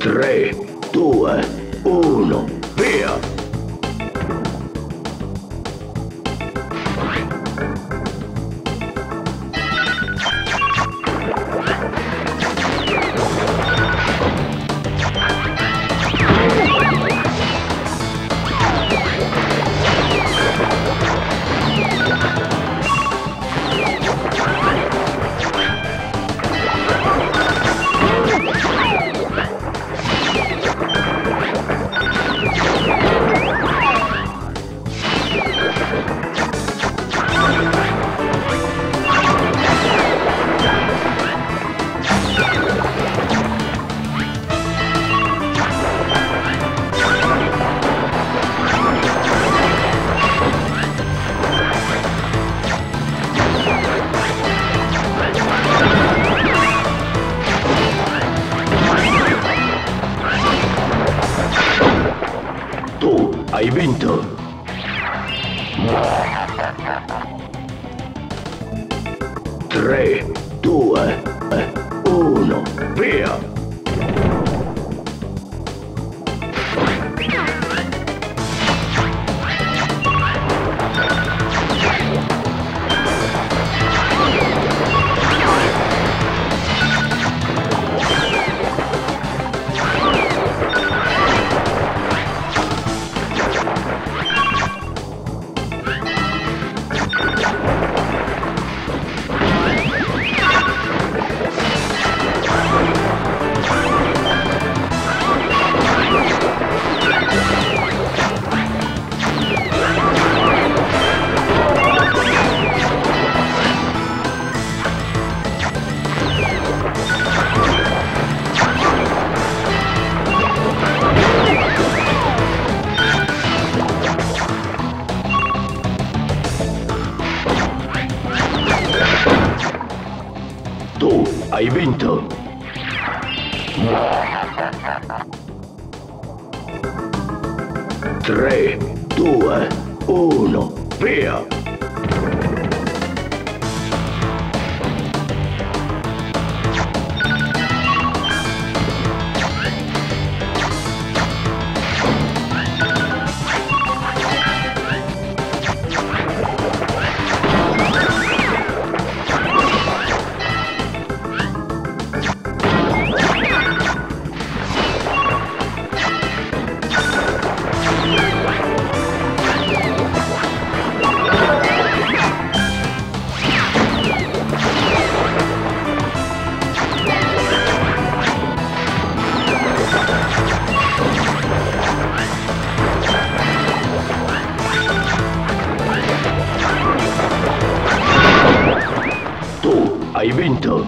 3, 2, 1, via! Hai vinto! Tre, due, uno, via! Hai vinto! Tre, due, uno, via! Hay vento.